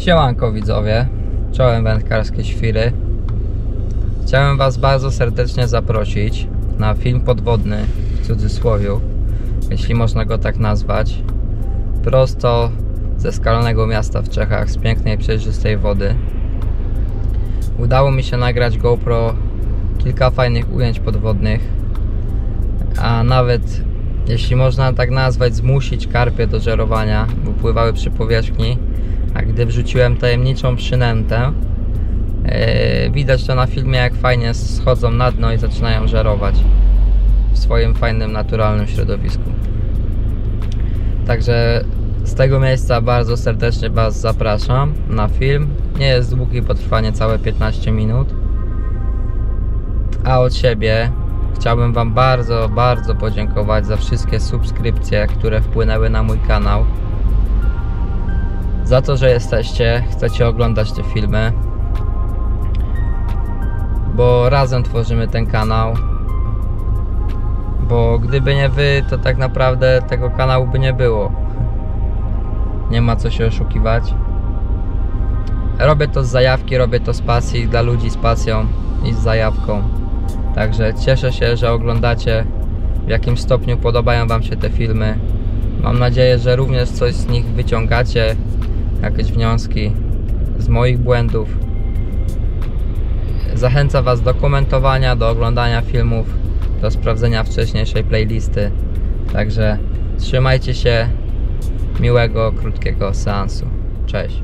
Siemanko widzowie, czołem wędkarskie świry. Chciałem Was bardzo serdecznie zaprosić na film podwodny, w cudzysłowiu, jeśli można go tak nazwać, prosto ze skalnego miasta w Czechach, z pięknej, przejrzystej wody. Udało mi się nagrać GoPro kilka fajnych ujęć podwodnych, a nawet, jeśli można tak nazwać, zmusić karpie do żerowania, bo pływały przy powierzchni a gdy wrzuciłem tajemniczą przynętę, yy, widać to na filmie, jak fajnie schodzą na dno i zaczynają żerować w swoim fajnym, naturalnym środowisku. Także z tego miejsca bardzo serdecznie Was zapraszam na film. Nie jest długi, bo trwa niecałe 15 minut. A od siebie chciałbym Wam bardzo, bardzo podziękować za wszystkie subskrypcje, które wpłynęły na mój kanał za to, że jesteście, chcecie oglądać te filmy, bo razem tworzymy ten kanał. Bo gdyby nie wy, to tak naprawdę tego kanału by nie było. Nie ma co się oszukiwać. Robię to z zajawki, robię to z pasji, dla ludzi z pasją i z zajawką. Także cieszę się, że oglądacie, w jakim stopniu podobają Wam się te filmy. Mam nadzieję, że również coś z nich wyciągacie, jakieś wnioski z moich błędów. Zachęcam Was do komentowania, do oglądania filmów, do sprawdzenia wcześniejszej playlisty. Także trzymajcie się. Miłego, krótkiego seansu. Cześć.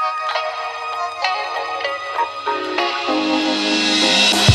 Thank you.